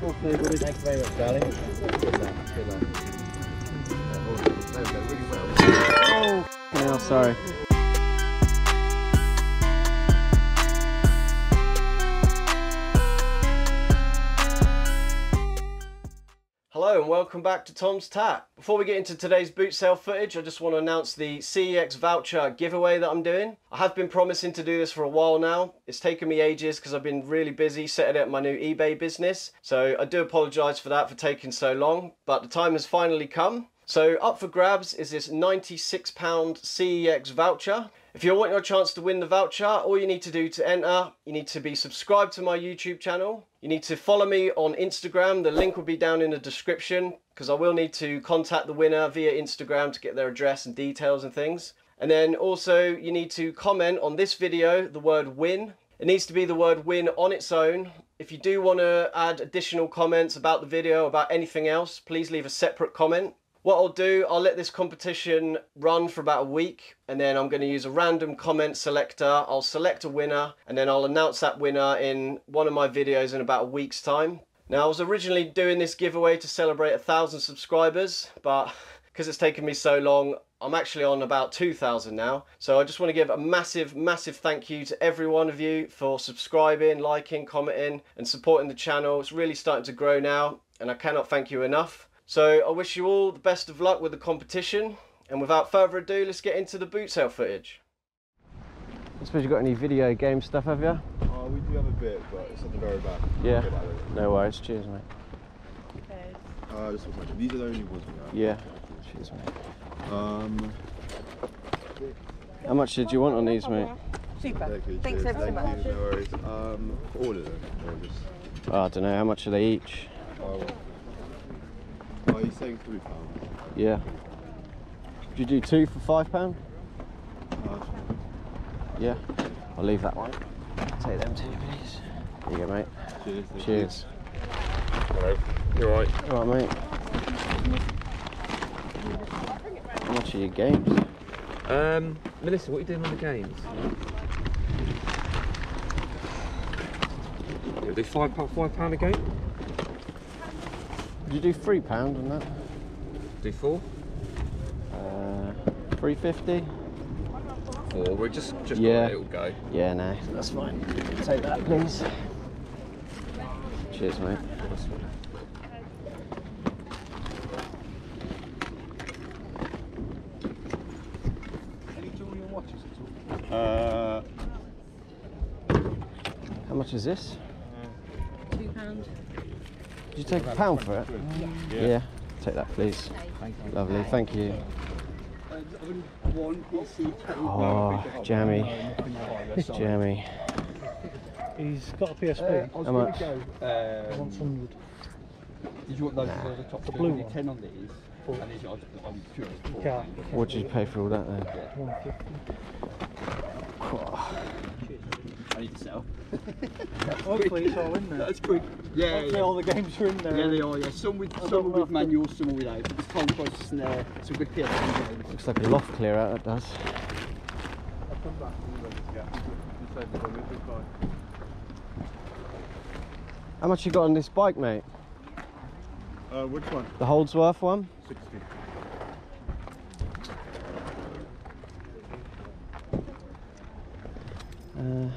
Thank you very much, darling. Good luck. Good luck. Oh, sorry. And welcome back to Tom's Tat. Before we get into today's boot sale footage, I just want to announce the CEX voucher giveaway that I'm doing. I have been promising to do this for a while now. It's taken me ages because I've been really busy setting up my new eBay business. So I do apologise for that for taking so long, but the time has finally come. So up for grabs is this £96 CEX voucher. If you want your chance to win the voucher, all you need to do to enter, you need to be subscribed to my YouTube channel. You need to follow me on Instagram. The link will be down in the description because I will need to contact the winner via Instagram to get their address and details and things. And then also you need to comment on this video the word win. It needs to be the word win on its own. If you do want to add additional comments about the video, about anything else, please leave a separate comment. What I'll do, I'll let this competition run for about a week and then I'm going to use a random comment selector. I'll select a winner and then I'll announce that winner in one of my videos in about a week's time. Now I was originally doing this giveaway to celebrate a thousand subscribers but because it's taken me so long I'm actually on about 2,000 now. So I just want to give a massive, massive thank you to every one of you for subscribing, liking, commenting and supporting the channel. It's really starting to grow now and I cannot thank you enough. So I wish you all the best of luck with the competition. And without further ado, let's get into the boot sale footage. I suppose you've got any video game stuff, have you? Oh, we do have a bit, but it's at the very back. Yeah. Get out of it. No worries. Cheers, mate. Uh, just one second. These are the only ones we have. Yeah. Cheers, mate. Um, How much did you want on these, mate? Super. thank you, Thanks cheers, ever so thank much. You, no worries. Um, all of them. Or just, Oh, I don't know. How much are they each? oh, you're saying three pounds. Yeah. Would you do two for five pound? Uh, Yeah. I'll leave that one. Take them two, please. There you go, mate. cheers. thank Cheers. Hello. You alright? All right, mate. How much are your games? Um, Melissa, what are you doing on the games? You'll do five pound, five pound a game. Did you do three pound on that? Do four. Uh, three fifty. Four. We're just just Yeah. got a little go. Yeah, no, that's fine. Take that, please. Cheers, mate. Uh, How much is this? Two pounds. Did you take a pound for it? Yeah. Take that, please. Lovely, thank you. Oh, jammy. Jammy. He's got a PSP. Uh, How much? Wants um, 100. Did you want those at the top? The blue one. 10 on these. And these are, I'm curious. You can't. What did you pay for all that then? 150. I need to sell. Hopefully it's all in there. That's quick. Yeah, Hopefully yeah. all the games are in there. Yeah, they are, yeah. Some with, some don't are know with if manuals, some without. But there's time process in there. Some good PSP games. Looks like a loft clear out, that does. How much you got on this bike, mate? uh, which one? The Holdsworth one? 60. Uh,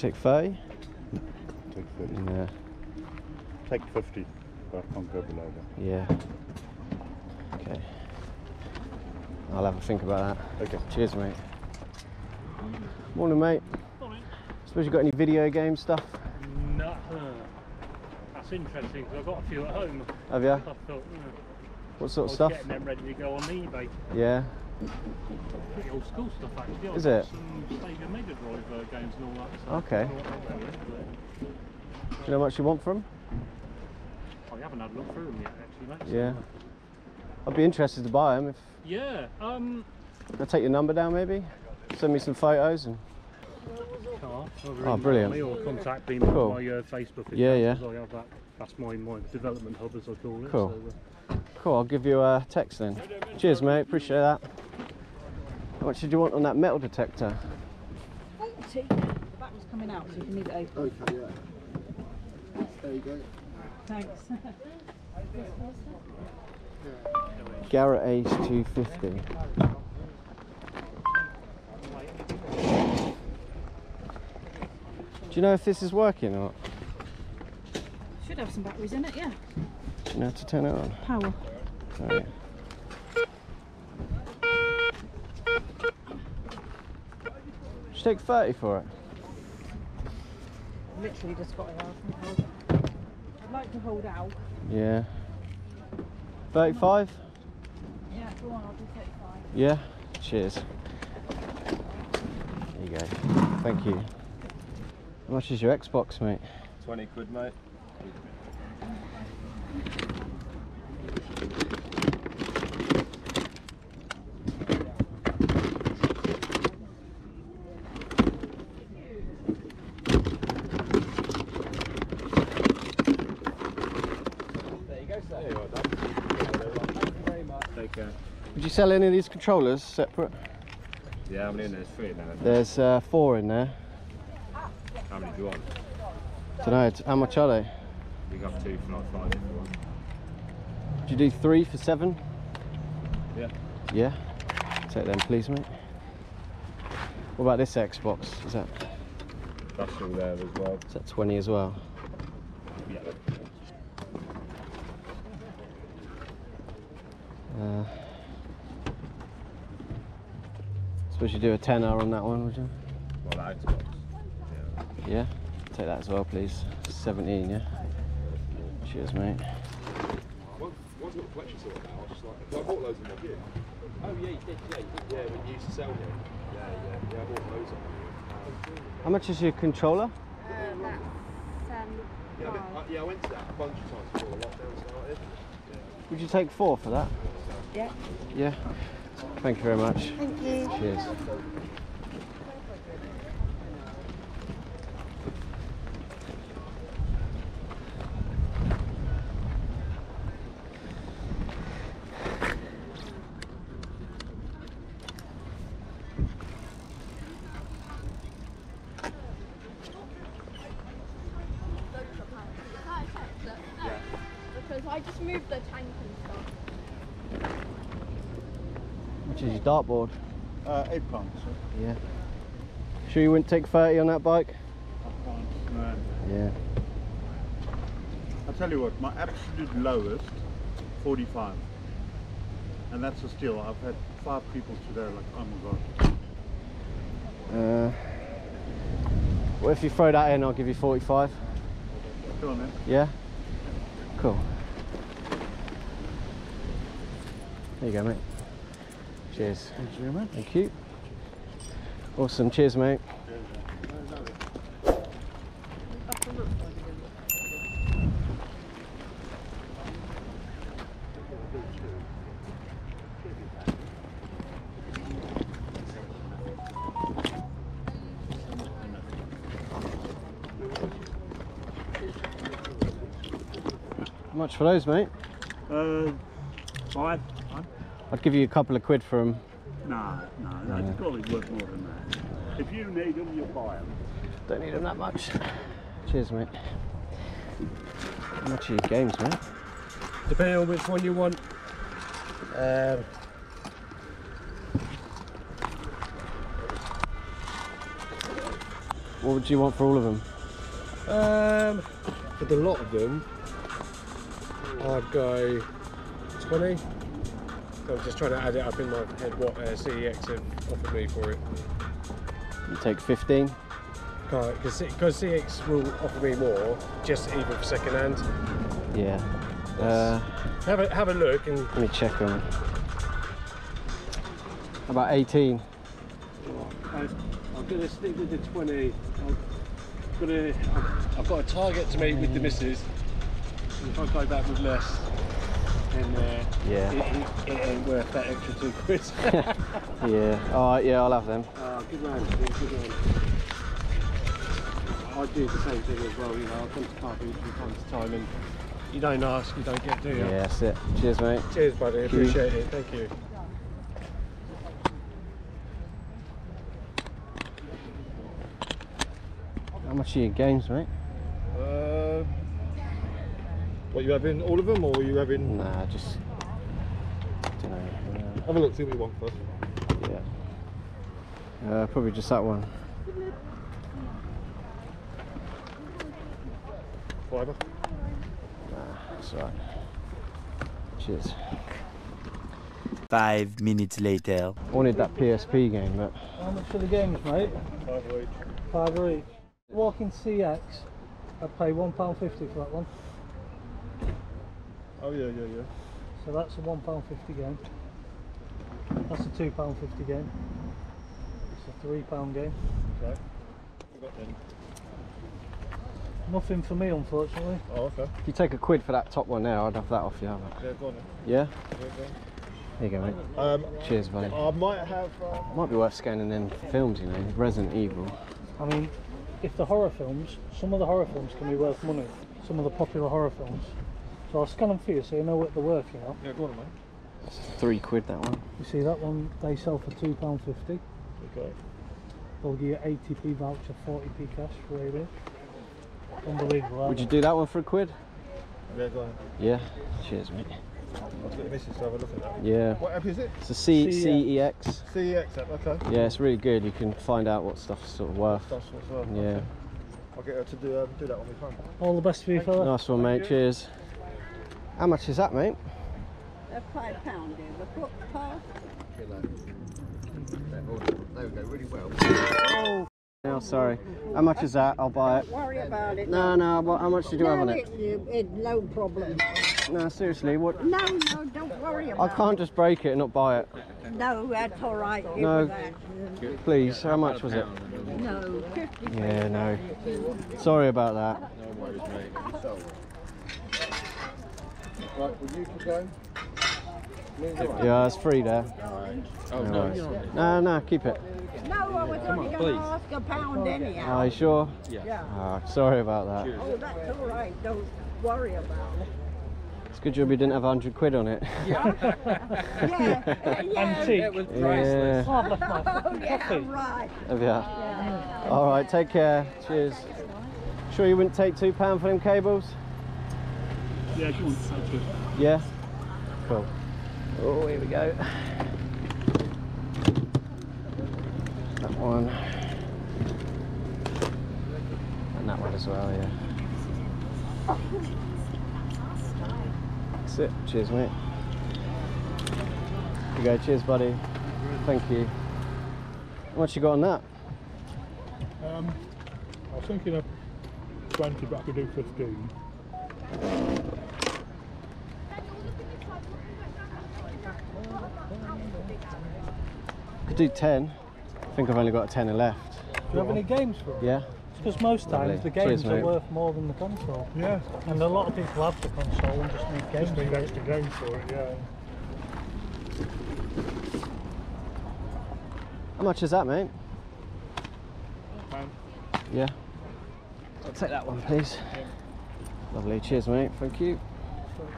take 30? Take 30. Yeah. Take 50, but I can't go below that. Yeah. Okay. I'll have a think about that. Okay. Cheers, mate. Morning, mate. Suppose you got any video game stuff? No. That's interesting because I've got a few at home. Have you? I thought, you know, What sort of stuff? getting them ready to go on eBay. Yeah. Pretty old school stuff actually. Is it? Some Sega Mega Drive uh, games and all that stuff. Okay. Don't know what they're worth, Do you know how much you want for 'em? them? I haven't had a look through them yet actually, mate. Yeah. I'd be interested to buy them. If Yeah. Um. I'll take your number down, maybe. Send me some photos and. Car, Oh, brilliant. Me or contact me Cool. my uh, Facebook. Yeah, yeah. I have that. That's my, my development hub, as I call it. Cool. So, uh, Cool. I'll give you a text then. Cheers, mate. Appreciate that. How much did you want on that metal detector? Forty. that was coming out, so you can leave it open. Okay, yeah. There you go. Thanks. Garrett Ace 250. Do you know if this is working or not? Should have some batteries in it, yeah. Do you know how to turn it on? Power. Sorry. Should you take 30 for it? Literally just got it out. I'd like to hold out. Yeah. 35? Yeah, go on, I'll do 35. Yeah. Cheers. There you go. Thank you. How much is your Xbox, mate? 20 quid, mate. There you go, sir. There you are, Dan. Thank you very Would you sell any of these controllers separate? Yeah, how many in there? There's three in there. There's uh, four in there. How many do you want? Don't know. it's- How much are they? We got two for like five if you want. Do you do three for seven? Yeah. Yeah. Take them, please, mate. What about this Xbox? Is that That's all there as well. is that 20 as well? Yeah. Suppose you do a tenner on that one, would you? Well, that Xbox. Yeah. Yeah. Take that as well, please. 17, yeah. Cheers, mate. Once, once I got the collection sorted out, I was just like, 'cause I bought loads in one year. Oh, yeah, you did, yeah. Yeah, when you used to sell me. Yeah, yeah, yeah, I bought loads of them. How much is your controller? Uh, that's um, Yeah, I, been- I, yeah, I went to that a bunch of times before the lockdown started. Would you take four for that? Yeah. Yeah. Thank you very much. Thank you. Cheers. Because I just moved the tank and stuff. Dartboard? Uh, eight pounds. sir. Yeah. Sure you wouldn't take 30 on that bike? I. No. Yeah. I'll tell you what, my absolute lowest, 45. And that's a steal. I've had five people today like, oh my god. Uh, well, if you throw that in, I'll give you 45. Go on then. Yeah? Cool. There you go, mate. Cheers. Thanks very much. Thank you. Awesome. Cheers, mate. How much for those, mate? Uh, five? Five? I'd give you a couple of quid for them. No, no, no, it's probably worth more than that. If you need them, you'll buy them. Don't need them that much. Cheers, mate. How much are your games, mate? Depending on which one you want. Um, what would you want for all of them? Um, for the lot of them, I'd go 20. I'm just trying to add it up in my head what uh, CEX have offered me for it. You take 15. Because CEX will offer me more, just even for second hand. Yeah. Uh, Have a have a look and let me check on it. About 18. I'm going to stick with the 20. I'm gonna, I've- I've got a target to meet with the missus. If I go back with less, then uh, Yeah. it, it, it ain't worth that extra two quid. Yeah. All right. Yeah, I'll have them. Ah, good man, good man. I do the same thing as well, you know, I come to car from time to time and you don't ask, you don't get, do you? Yeah, that's it. Cheers, mate. Cheers, buddy, you. appreciate it, thank you. How much are your games, mate? Uh, what you having? All of them, or are you having? Nah, just. Don't know. Have a look. See what you want first. Uh, yeah. Uh, probably just that one. Fiver. That's alright. Cheers. Five minutes later. Wanted that PSP game, but How much for the games, mate? Five each. Five each. Walking CEX, I'd pay £1.50 for that one. Oh yeah, yeah, yeah. So that's a £1.50 game. That's a £2.50 game. It's a £3 game. Okay. Got them. Nothing for me, unfortunately. Oh, okay. if you take a quid for that top one there, I'd have that off you. Have it. Yeah, go on then. Yeah? Yeah, go There you go, mate. Um, Cheers, buddy. I might have. Uh, Might be worth scanning them films, you know. Resident Evil. I mean, if the horror films, some of the horror films can be worth money. Some of the popular horror films. So I'll scan them for you so you know what they're worth, you know. yeah, go on, mate. Three quid that one. You see that one, they sell for £2.50. Okay. They'll give you 80p voucher, 40p cash for Alien. Unbelievable. Would you do that one for a quid? Yeah, go on. Yeah. Cheers, mate. I'll get the missus to have a look at that. Yeah. What app is it? It's a C CEX. CEX. CEX app. Okay. Yeah, it's really good. You can find out what stuff's sort of worth. That's what's well. Yeah. Okay. I'll get her to do um, do that on my phone. All the best for you, fella. Nice one, mate. Cheers. How much is that, mate? A five pound is a foot pass. There we go, really well. Oh, sorry. How much is that? I'll buy it. Worry about it. No, no. What, how much did you have on it? It's, it's no problem. No, seriously. What? No, no, don't worry about it. I about can't just break it and not buy it. it. No, that's all right. Give No. that. Please. How much was it? No, 50 Yeah, no. Sorry about that. Right, will you keep going? Yeah, it's free there. Oh No, worries. no, no, keep it. No, I was only going to ask a pound anyhow. Are you sure? Yeah. Ah, sorry about that. Oh, that's all right. Don't worry about it. It's a good job you didn't have 100 quid on it. Yeah, uh, yeah. Antique. yeah. Oh, I've left my Oh, yeah, right. Have you? All right, take care. Cheers. Sure you wouldn't take two pound for them cables? Yeah, want to. Yeah. Cool. Oh, here we go. That one. And that one as well, yeah. That's it. Cheers, mate. Here you go. Cheers, buddy. Thank you. Much you got on that? Um, I was thinking of 20, but I could do 15. Could do 10. I think I've only got a tenner left. Do you have any games for it? Yeah? Because most times Lovely. the games Cheers, are worth more than the console. Yeah, And a lot of people have the console and just need games. just need extra games for it, yeah. How much is that, mate? Pound. Yeah. I'll take that one, please. Lovely. Cheers, mate. Thank you.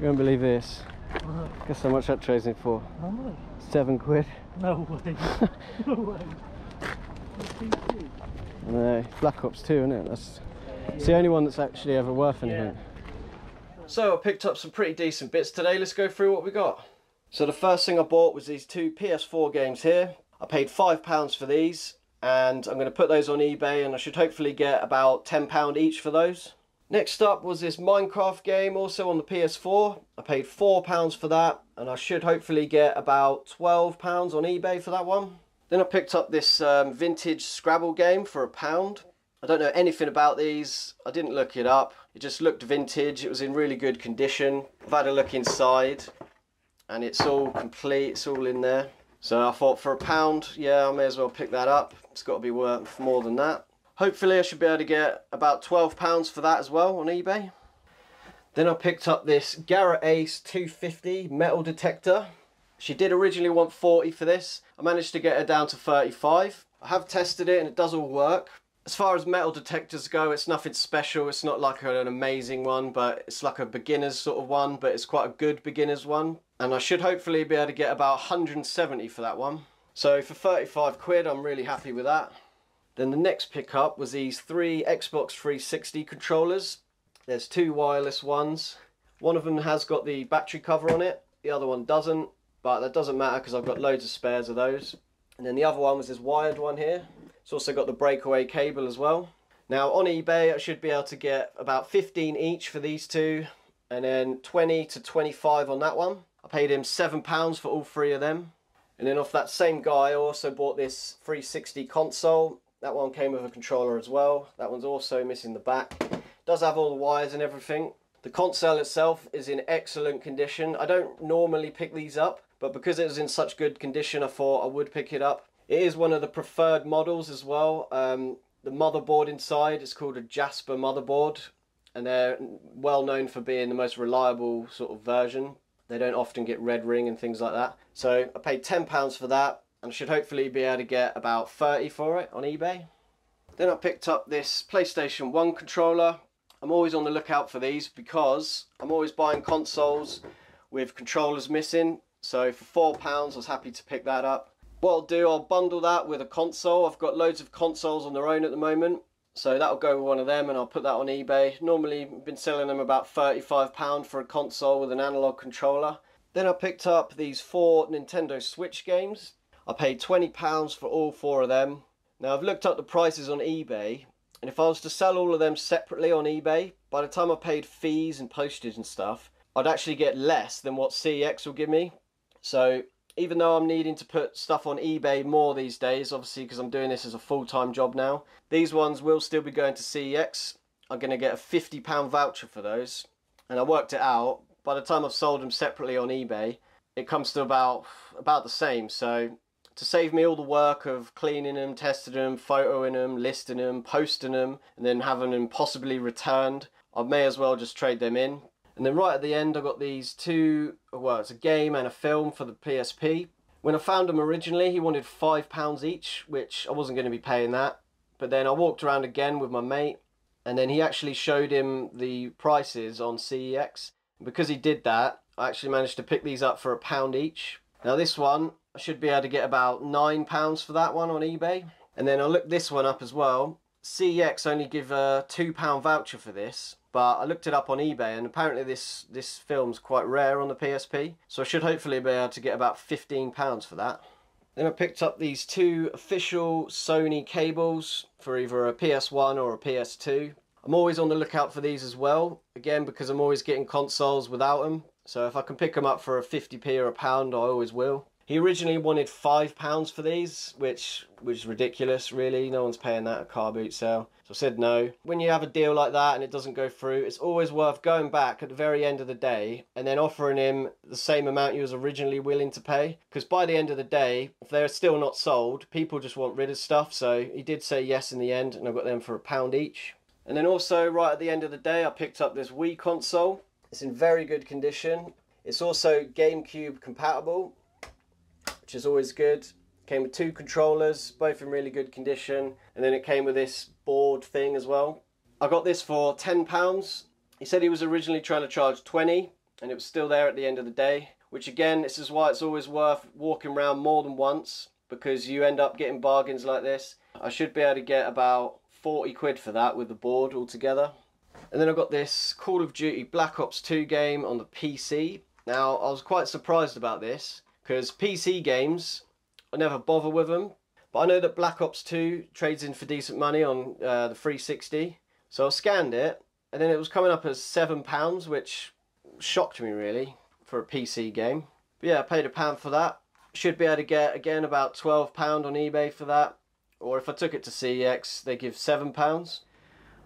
You won't believe this. Uh-huh. Guess how much that trade's in for? How much? Seven quid. No way. no way. No, Black Ops 2, isn't it? That's it's the only one that's actually ever worth anything. So I picked up some pretty decent bits today. Let's go through what we got. So the first thing I bought was these two PS4 games here. I paid £5 for these and I'm going to put those on eBay and I should hopefully get about £10 each for those. Next up was this Minecraft game also on the PS4. I paid £4 for that and I should hopefully get about £12 on eBay for that one. Then I picked up this um, vintage Scrabble game for a pound. I don't know anything about these. I didn't look it up. It just looked vintage. It was in really good condition. I've had a look inside and it's all complete. It's all in there. So I thought for a pound, yeah, I may as well pick that up. It's got to be worth more than that. Hopefully I should be able to get about £12 for that as well on eBay. Then I picked up this Garrett Ace 250 metal detector. She did originally want 40 for this. I managed to get her down to 35. I have tested it and it does all work. As far as metal detectors go, it's nothing special. It's not like an amazing one, but it's like a beginner's sort of one, but it's quite a good beginner's one. And I should hopefully be able to get about 170 for that one. So for 35 quid, I'm really happy with that. Then the next pickup was these three Xbox 360 controllers. There's two wireless ones. One of them has got the battery cover on it, the other one doesn't, but that doesn't matter because I've got loads of spares of those. And then the other one was this wired one here. It's also got the breakaway cable as well. Now on eBay I should be able to get about 15 each for these two and then 20 to 25 on that one. I paid him £7 for all three of them. And then off that same guy I also bought this 360 console. That one came with a controller as well. That one's also missing the back. Does have all the wires and everything. The console itself is in excellent condition. I don't normally pick these up, but because it was in such good condition I thought I would pick it up. It is one of the preferred models as well. Um, the motherboard inside is called a Jasper motherboard and they're well known for being the most reliable sort of version. They don't often get red ring and things like that. So I paid £10 for that and should hopefully be able to get about 30 for it on eBay. Then I picked up this PlayStation 1 controller. I'm always on the lookout for these because I'm always buying consoles with controllers missing. So for £4 I was happy to pick that up. What I'll do, I'll bundle that with a console. I've got loads of consoles on their own at the moment. So that'll go with one of them and I'll put that on eBay. Normally I've been selling them about £35 for a console with an analog controller. Then I picked up these four Nintendo Switch games. I paid £20 for all four of them. Now I've looked up the prices on eBay and if I was to sell all of them separately on eBay, by the time I paid fees and postage and stuff, I'd actually get less than what CEX will give me. So even though I'm needing to put stuff on eBay more these days, obviously because I'm doing this as a full-time job now, these ones will still be going to CEX. I'm going to get a £50 voucher for those. And I worked it out. By the time I've sold them separately on eBay, it comes to about, about the same. So to save me all the work of cleaning them, testing them, photoing them, listing them, posting them, and then having them possibly returned, I may as well just trade them in and then right at the end I got these two, well it's a game and a film for the PSP. When I found them originally he wanted £5 each, which I wasn't going to be paying that. But then I walked around again with my mate and then he actually showed him the prices on CEX. Because he did that, I actually managed to pick these up for a pound each. Now this one, I should be able to get about £9 for that one on eBay. And then I looked this one up as well. CEX only give a £2 voucher for this but I looked it up on eBay and apparently this this film's quite rare on the PSP so I should hopefully be able to get about 15 pounds for that. Then I picked up these two official Sony cables for either a PS1 or a PS2 I'm always on the lookout for these as well again because I'm always getting consoles without them so if I can pick them up for a 50p or a pound I always will he originally wanted five pounds for these, which was ridiculous, really. No one's paying that at car boot sale. So I said no. When you have a deal like that and it doesn't go through, it's always worth going back at the very end of the day and then offering him the same amount you was originally willing to pay. Because by the end of the day, if they're still not sold, people just want rid of stuff. So he did say yes in the end, and I got them for a pound each. And then also, right at the end of the day, I picked up this Wii console. It's in very good condition. It's also GameCube compatible, which is always good. Came with two controllers, both in really good condition, and then it came with this board thing as well. I got this for £10. He said he was originally trying to charge 20 and it was still there at the end of the day, which again, this is why it's always worth walking around more than once because you end up getting bargains like this. I should be able to get about 40 quid for that with the board altogether. And then I got this Call of Duty Black Ops 2 game on the PC. Now, I was quite surprised about this because PC games, I never bother with them. But I know that Black Ops 2 trades in for decent money on uh, the 360. So I scanned it, and then it was coming up as £7, which shocked me really for a PC game. But yeah, I paid a pound for that. Should be able to get, again, about £12 on eBay for that. Or if I took it to CEX, they give £7.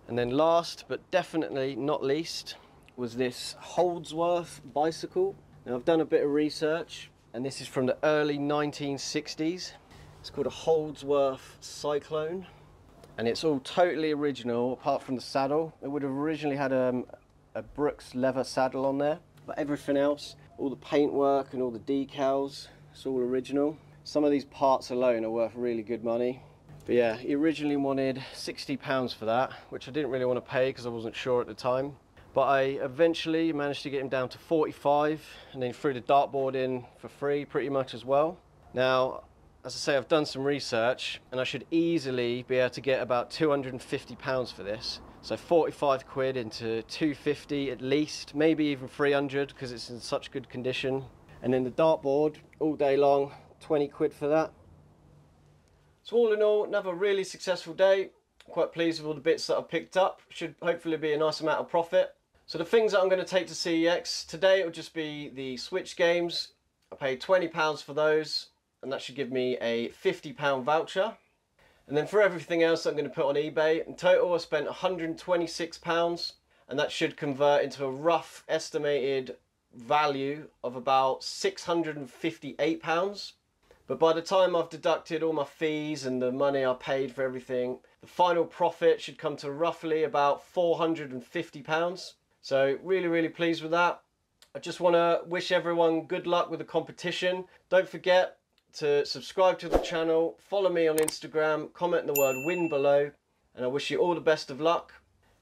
And then last, but definitely not least, was this Holdsworth bicycle. Now I've done a bit of research and this is from the early 1960s. It's called a Holdsworth Cyclone and it's all totally original apart from the saddle. It would have originally had um, a Brooks leather saddle on there but everything else, all the paintwork and all the decals, it's all original. Some of these parts alone are worth really good money. But yeah, he originally wanted 60 pounds for that, which I didn't really want to pay because I wasn't sure at the time but I eventually managed to get him down to 45 and then threw the dartboard in for free pretty much as well. Now as I say, I've done some research and I should easily be able to get about 250 pounds for this. So 45 quid into 250 at least, maybe even 300 because it's in such good condition. And then the dartboard all day long, 20 quid for that. So all in all, another really successful day. Quite pleased with all the bits that I've picked up. Should hopefully be a nice amount of profit. So the things that I'm going to take to CEX, today it will just be the Switch games. I paid £20 for those and that should give me a £50 voucher. And then for everything else I'm going to put on eBay, in total I spent £126 and that should convert into a rough estimated value of about £658. But by the time I've deducted all my fees and the money I paid for everything, the final profit should come to roughly about £450. So really, really pleased with that. I just want to wish everyone good luck with the competition. Don't forget to subscribe to the channel, follow me on Instagram, comment the word win below, and I wish you all the best of luck.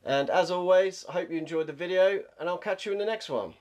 And as always, I hope you enjoyed the video, and I'll catch you in the next one.